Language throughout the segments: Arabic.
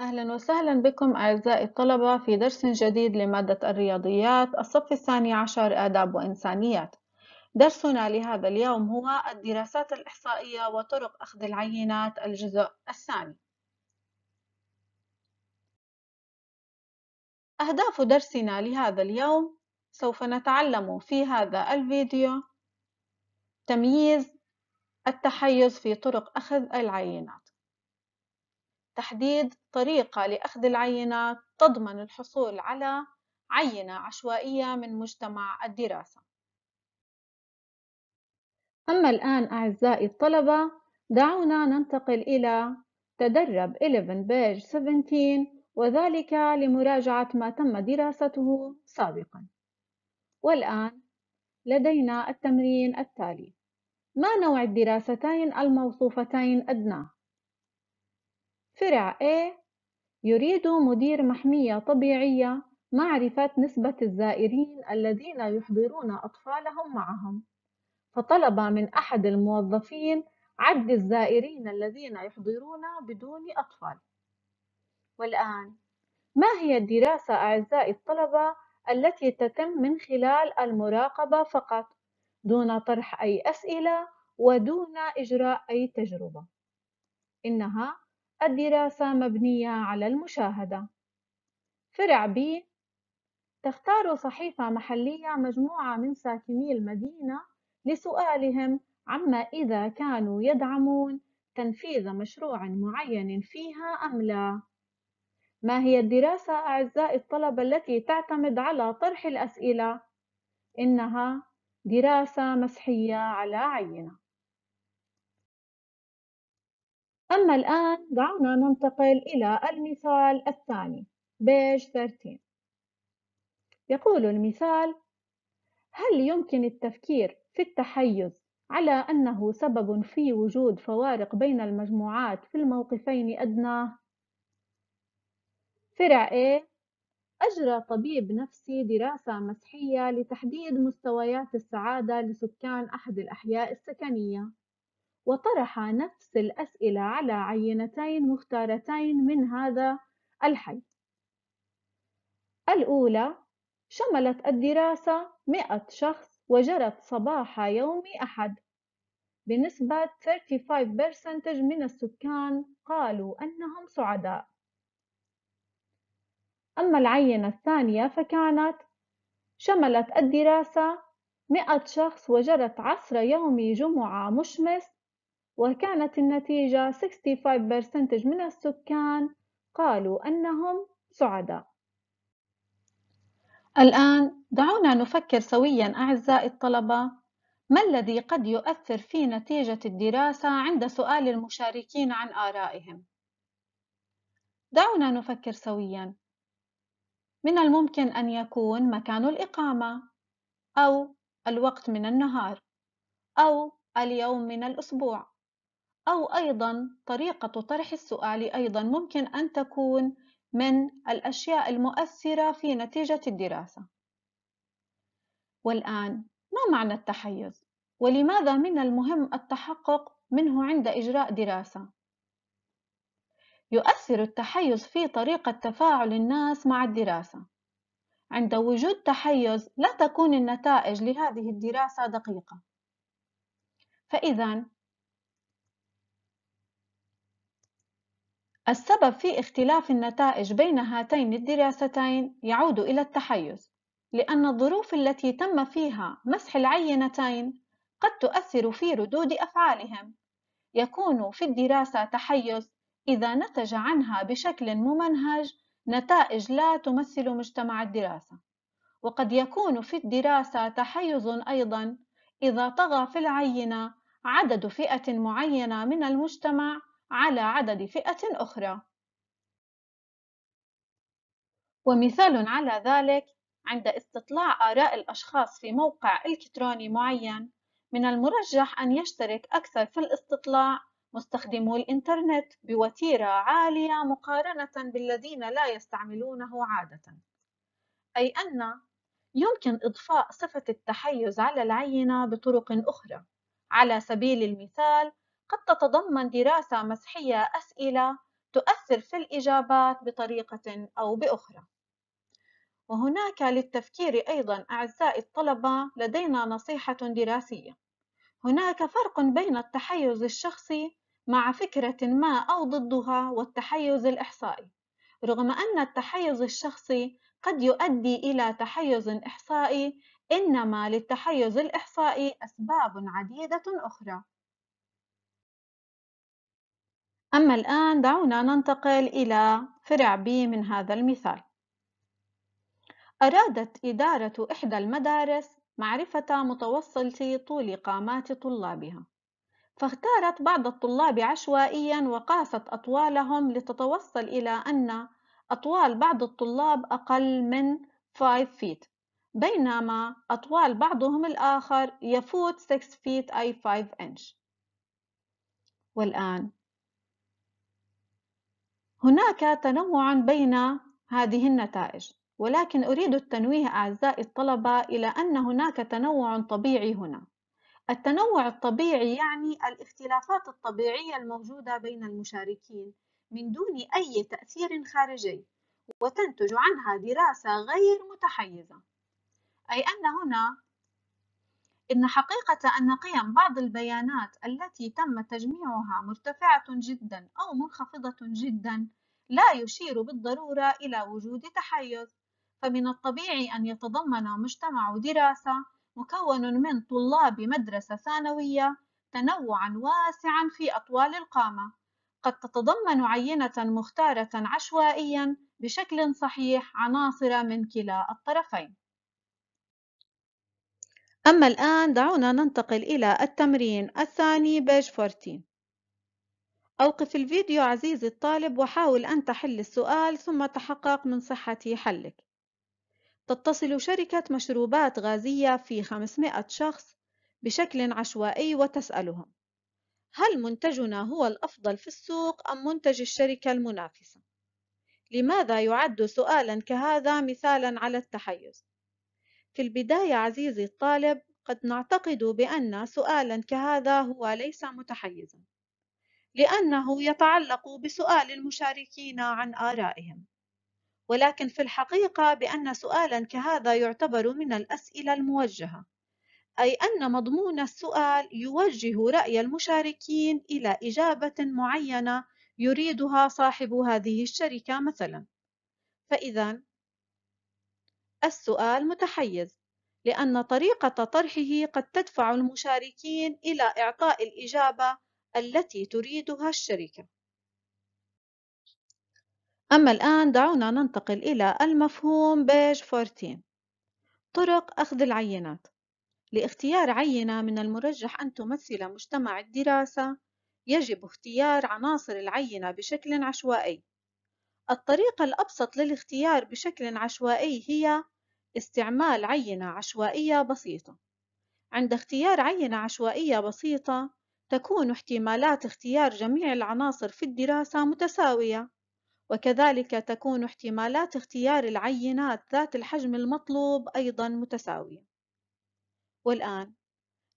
أهلا وسهلا بكم أعزائي الطلبة في درس جديد لمادة الرياضيات الصف الثاني عشر آداب وإنسانيات. درسنا لهذا اليوم هو الدراسات الإحصائية وطرق أخذ العينات الجزء الثاني. أهداف درسنا لهذا اليوم سوف نتعلم في هذا الفيديو تمييز التحيز في طرق أخذ العينات. تحديد طريقة لأخذ العينات تضمن الحصول على عينة عشوائية من مجتمع الدراسة. أما الآن أعزائي الطلبة دعونا ننتقل إلى تدرب 11 بيج 17 وذلك لمراجعة ما تم دراسته سابقا. والآن لدينا التمرين التالي: ما نوع الدراستين الموصوفتين أدناه؟ فرع A يريد مدير محمية طبيعية معرفة نسبة الزائرين الذين يحضرون أطفالهم معهم، فطلب من أحد الموظفين عد الزائرين الذين يحضرون بدون أطفال. والآن ما هي الدراسة أعزائي الطلبة التي تتم من خلال المراقبة فقط دون طرح أي أسئلة ودون إجراء أي تجربة؟ إنها الدراسة مبنية على المشاهدة. فرع B تختار صحيفة محلية مجموعة من ساكني المدينة لسؤالهم عما إذا كانوا يدعمون تنفيذ مشروع معين فيها أم لا. ما هي الدراسة أعزائي الطلبة التي تعتمد على طرح الأسئلة؟ إنها دراسة مسحية على عينة. أما الآن دعونا ننتقل إلى المثال الثاني بيج 13 يقول المثال هل يمكن التفكير في التحيز على أنه سبب في وجود فوارق بين المجموعات في الموقفين أدناه؟ فرع A أجرى طبيب نفسي دراسة مسحية لتحديد مستويات السعادة لسكان أحد الأحياء السكنية وطرح نفس الأسئلة على عينتين مختارتين من هذا الحي. الأولى شملت الدراسة 100 شخص وجرت صباح يوم أحد بنسبة 35% من السكان قالوا أنهم سعداء. أما العينة الثانية فكانت شملت الدراسة 100 شخص وجرت عصر يوم جمعة مشمس وكانت النتيجة 65% من السكان قالوا أنهم سعداء. الآن دعونا نفكر سويًا أعزائي الطلبة ما الذي قد يؤثر في نتيجة الدراسة عند سؤال المشاركين عن آرائهم؟ دعونا نفكر سويًا من الممكن أن يكون مكان الإقامة أو الوقت من النهار أو اليوم من الأسبوع أو أيضًا طريقة طرح السؤال أيضًا ممكن أن تكون من الأشياء المؤثرة في نتيجة الدراسة. والآن ما معنى التحيز؟ ولماذا من المهم التحقق منه عند إجراء دراسة؟ يؤثر التحيز في طريقة تفاعل الناس مع الدراسة. عند وجود تحيز لا تكون النتائج لهذه الدراسة دقيقة. فإذا السبب في اختلاف النتائج بين هاتين الدراستين يعود إلى التحيز، لأن الظروف التي تم فيها مسح العينتين قد تؤثر في ردود أفعالهم. يكون في الدراسة تحيز إذا نتج عنها بشكل ممنهج نتائج لا تمثل مجتمع الدراسة، وقد يكون في الدراسة تحيز أيضًا إذا طغى في العينة عدد فئة معينة من المجتمع على عدد فئة أخرى. ومثال على ذلك عند استطلاع آراء الأشخاص في موقع إلكتروني معين من المرجح أن يشترك أكثر في الاستطلاع مستخدمو الإنترنت بوتيرة عالية مقارنة بالذين لا يستعملونه عادة، أي أن يمكن إضفاء صفة التحيز على العينة بطرق أخرى، على سبيل المثال قد تتضمن دراسة مسحية أسئلة تؤثر في الإجابات بطريقة أو بأخرى. وهناك للتفكير أيضًا أعزائي الطلبة لدينا نصيحة دراسية. هناك فرق بين التحيز الشخصي مع فكرة ما أو ضدها والتحيز الإحصائي. رغم أن التحيز الشخصي قد يؤدي إلى تحيز إحصائي، إنما للتحيز الإحصائي أسباب عديدة أخرى. أما الآن دعونا ننتقل إلى فرع B من هذا المثال. أرادت إدارة إحدى المدارس معرفة متوسط طول قامات طلابها، فاختارت بعض الطلاب عشوائيًا وقاست أطوالهم لتتوصل إلى أن أطوال بعض الطلاب أقل من 5 feet بينما أطوال بعضهم الآخر يفوت 6 feet أي 5 inch والآن هناك تنوع بين هذه النتائج ولكن أريد التنويه أعزائي الطلبة إلى أن هناك تنوع طبيعي هنا. التنوع الطبيعي يعني الاختلافات الطبيعية الموجودة بين المشاركين من دون أي تأثير خارجي وتنتج عنها دراسة غير متحيزة. أي أن هنا إن حقيقة أن قيم بعض البيانات التي تم تجميعها مرتفعة جدا أو منخفضة جدا لا يشير بالضرورة إلى وجود تحيز فمن الطبيعي أن يتضمن مجتمع دراسة مكون من طلاب مدرسة ثانوية تنوعًا واسعًا في أطوال القامة، قد تتضمن عينة مختارة عشوائيًا بشكل صحيح عناصر من كلا الطرفين. أما الآن دعونا ننتقل إلى التمرين الثاني بيج 14 أوقف الفيديو عزيزي الطالب وحاول أن تحل السؤال ثم تحقق من صحة حلك. تتصل شركة مشروبات غازية في 500 شخص بشكل عشوائي وتسألهم: هل منتجنا هو الأفضل في السوق أم منتج الشركة المنافسة؟ لماذا يعد سؤالًا كهذا مثالًا على التحيز؟ في البداية عزيزي الطالب قد نعتقد بأن سؤالًا كهذا هو ليس متحيزًا، لأنه يتعلق بسؤال المشاركين عن آرائهم. ولكن في الحقيقة بأن سؤالًا كهذا يعتبر من الأسئلة الموجهة، أي أن مضمون السؤال يوجه رأي المشاركين إلى إجابة معينة يريدها صاحب هذه الشركة مثلًا، فإذا السؤال متحيز، لأن طريقة طرحه قد تدفع المشاركين إلى إعطاء الإجابة التي تريدها الشركة. أما الآن دعونا ننتقل إلى المفهوم بيج 14 طرق أخذ العينات لاختيار عينة من المرجح أن تمثل مجتمع الدراسة يجب اختيار عناصر العينة بشكل عشوائي الطريقة الأبسط للاختيار بشكل عشوائي هي استعمال عينة عشوائية بسيطة عند اختيار عينة عشوائية بسيطة تكون احتمالات اختيار جميع العناصر في الدراسة متساوية وكذلك تكون احتمالات اختيار العينات ذات الحجم المطلوب أيضًا متساوية. والآن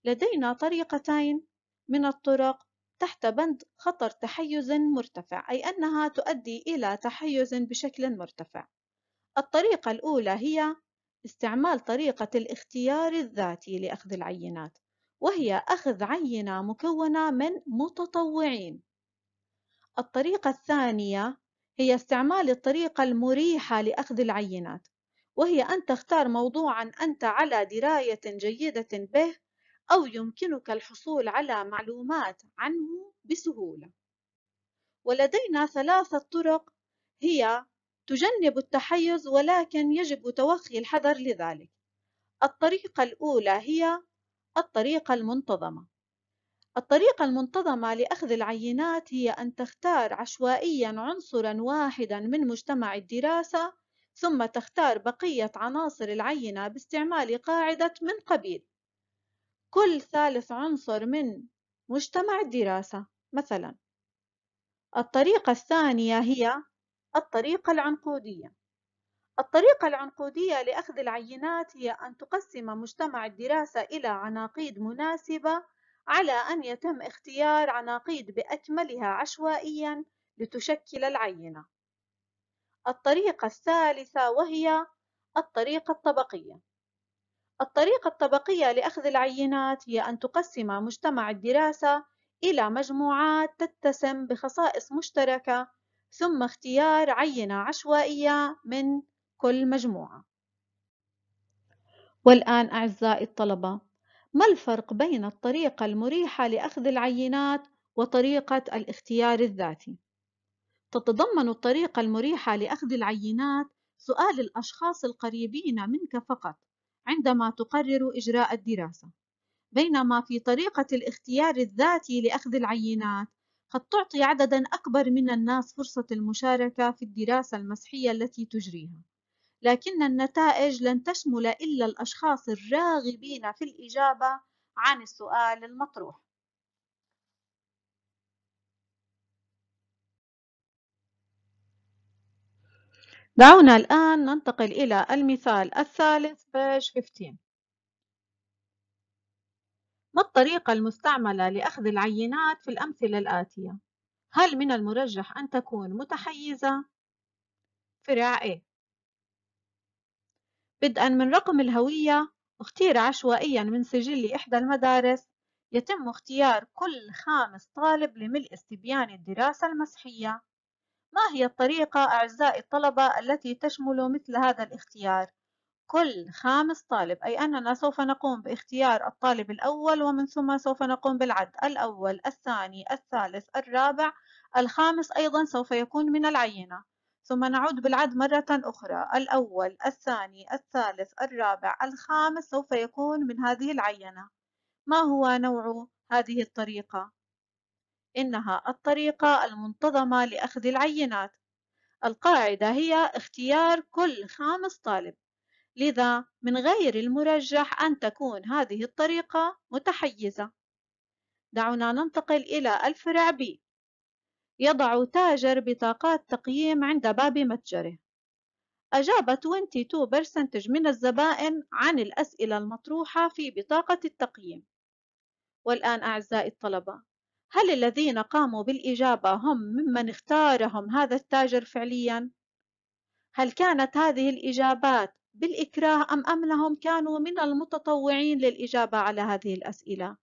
لدينا طريقتين من الطرق تحت بند خطر تحيز مرتفع، أي أنها تؤدي إلى تحيز بشكل مرتفع. الطريقة الأولى هي استعمال طريقة الاختيار الذاتي لأخذ العينات، وهي أخذ عينة مكونة من متطوعين. الطريقة الثانية هي استعمال الطريقة المريحة لأخذ العينات، وهي أن تختار موضوعًا أنت على دراية جيدة به أو يمكنك الحصول على معلومات عنه بسهولة. ولدينا ثلاثة طرق هي تجنب التحيز ولكن يجب توخي الحذر لذلك. الطريقة الأولى هي الطريقة المنتظمة، الطريقة المنتظمة لأخذ العينات هي أن تختار عشوائيًا عنصرًا واحدًا من مجتمع الدراسة، ثم تختار بقية عناصر العينة باستعمال قاعدة من قبيل كل ثالث عنصر من مجتمع الدراسة مثلًا. الطريقة الثانية هي الطريقة العنقودية. الطريقة العنقودية لأخذ العينات هي أن تقسم مجتمع الدراسة إلى عناقيد مناسبة على أن يتم اختيار عناقيد بأكملها عشوائيًا لتشكل العينة. الطريقة الثالثة وهي الطريقة الطبقية. الطريقة الطبقية لأخذ العينات هي أن تقسم مجتمع الدراسة إلى مجموعات تتسم بخصائص مشتركة ثم اختيار عينة عشوائية من كل مجموعة. والآن أعزائي الطلبة، ما الفرق بين الطريقة المريحة لأخذ العينات وطريقة الاختيار الذاتي؟ تتضمن الطريقة المريحة لأخذ العينات سؤال الأشخاص القريبين منك فقط عندما تقرر إجراء الدراسة، بينما في طريقة الاختيار الذاتي لأخذ العينات قد تعطي عددًا أكبر من الناس فرصة المشاركة في الدراسة المسحية التي تجريها. لكن النتائج لن تشمل إلا الأشخاص الراغبين في الإجابة عن السؤال المطروح. دعونا الآن ننتقل إلى المثال الثالث page 15 ما الطريقة المستعملة لأخذ العينات في الأمثلة الآتية؟ هل من المرجح أن تكون متحيزة؟ فرع A بدءًا من رقم الهوية اختير عشوائيًا من سجل إحدى المدارس يتم اختيار كل خامس طالب لملء استبيان الدراسة المسحية. ما هي الطريقة أعزائي الطلبة التي تشمل مثل هذا الاختيار؟ كل خامس طالب أي أننا سوف نقوم باختيار الطالب الأول ومن ثم سوف نقوم بالعد الأول الثاني الثالث الرابع الخامس أيضا سوف يكون من العينة ثم نعود بالعد مرة أخرى الأول الثاني الثالث الرابع الخامس سوف يكون من هذه العينة ما هو نوع هذه الطريقة؟ إنها الطريقة المنتظمة لأخذ العينات. القاعدة هي اختيار كل خامس طالب. لذا من غير المرجح أن تكون هذه الطريقة متحيزة. دعونا ننتقل إلى الفرع B. يضع تاجر بطاقات تقييم عند باب متجره. أجاب 22% من الزبائن عن الأسئلة المطروحة في بطاقة التقييم. والآن أعزائي الطلبة هل الذين قاموا بالإجابة هم ممن اختارهم هذا التاجر فعلياً؟ هل كانت هذه الإجابات بالإكراه أم أنهم كانوا من المتطوعين للإجابة على هذه الأسئلة؟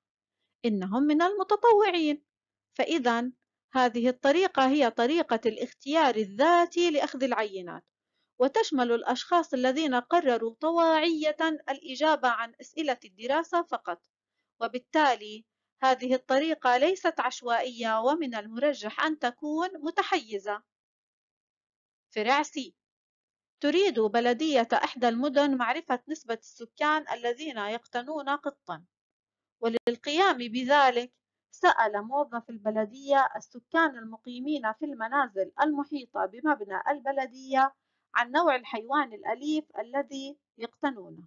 إنهم من المتطوعين، فإذا هذه الطريقة هي طريقة الاختيار الذاتي لأخذ العينات، وتشمل الأشخاص الذين قرروا طواعية الإجابة عن أسئلة الدراسة فقط، وبالتالي هذه الطريقة ليست عشوائية ومن المرجح أن تكون متحيزة. فرع سي تريد بلدية إحدى المدن معرفة نسبة السكان الذين يقتنون قطًا، وللقيام بذلك سأل موظف البلدية السكان المقيمين في المنازل المحيطة بمبنى البلدية عن نوع الحيوان الأليف الذي يقتنونه.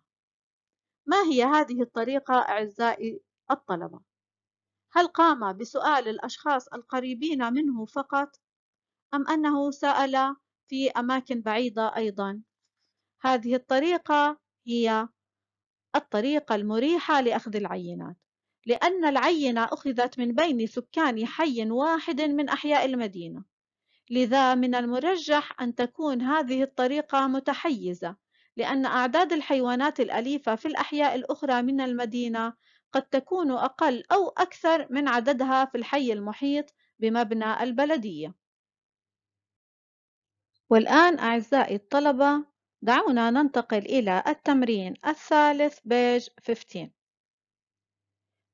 ما هي هذه الطريقة أعزائي الطلبة؟ هل قام بسؤال الأشخاص القريبين منه فقط؟ أم أنه سأل في أماكن بعيدة أيضًا؟ هذه الطريقة هي الطريقة المريحة لأخذ العينات، لأن العينة أخذت من بين سكان حي واحد من أحياء المدينة، لذا من المرجح أن تكون هذه الطريقة متحيزة، لأن أعداد الحيوانات الأليفة في الأحياء الأخرى من المدينة قد تكون أقل أو أكثر من عددها في الحي المحيط بمبنى البلدية. والآن أعزائي الطلبة دعونا ننتقل إلى التمرين الثالث بيج 15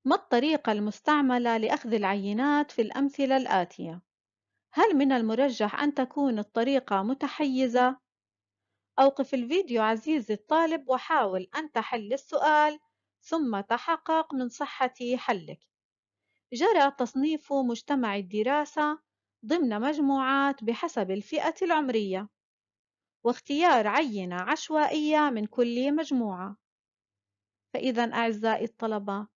ما الطريقة المستعملة لأخذ العينات في الأمثلة الآتية؟ هل من المرجح أن تكون الطريقة متحيزة؟ أوقف الفيديو عزيزي الطالب وحاول أن تحل السؤال ثم تحقق من صحة حلك. جرى تصنيف مجتمع الدراسة ضمن مجموعات بحسب الفئة العمرية، واختيار عينة عشوائية من كل مجموعة. فإذا أعزائي الطلبة،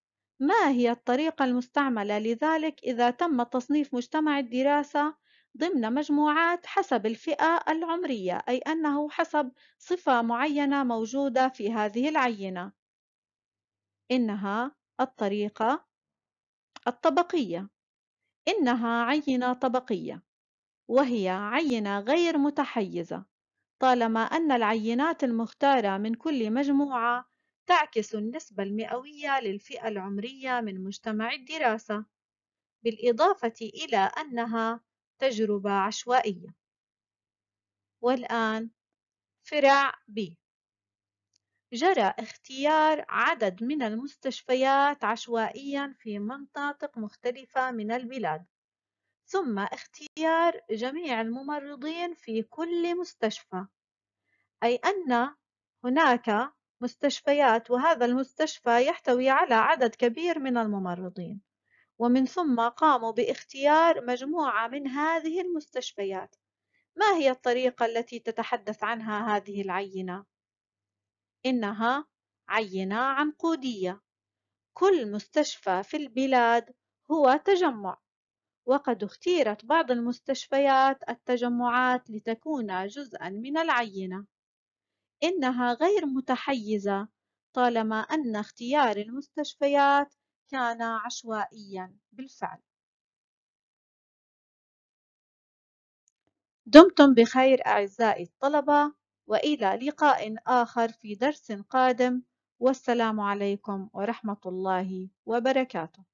ما هي الطريقة المستعملة لذلك إذا تم تصنيف مجتمع الدراسة ضمن مجموعات حسب الفئة العمرية، أي أنه حسب صفة معينة موجودة في هذه العينة. إنها الطريقة الطبقية. إنها عينة طبقية وهي عينة غير متحيزة طالما أن العينات المختارة من كل مجموعة تعكس النسبة المئوية للفئة العمرية من مجتمع الدراسة بالإضافة إلى أنها تجربة عشوائية. والآن فرع B. جرى اختيار عدد من المستشفيات عشوائيًا في مناطق مختلفة من البلاد، ثم اختيار جميع الممرضين في كل مستشفى، أي أن هناك مستشفيات وهذا المستشفى يحتوي على عدد كبير من الممرضين، ومن ثم قاموا باختيار مجموعة من هذه المستشفيات. ما هي الطريقة التي تتحدث عنها هذه العينة؟ إنها عينة عنقودية. كل مستشفى في البلاد هو تجمع وقد اختيرت بعض المستشفيات التجمعات لتكون جزءا من العينة. إنها غير متحيزة طالما أن اختيار المستشفيات كان عشوائيا بالفعل. دمتم بخير أعزائي الطلبة. وإلى لقاء آخر في درس قادم والسلام عليكم ورحمة الله وبركاته.